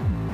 Bye.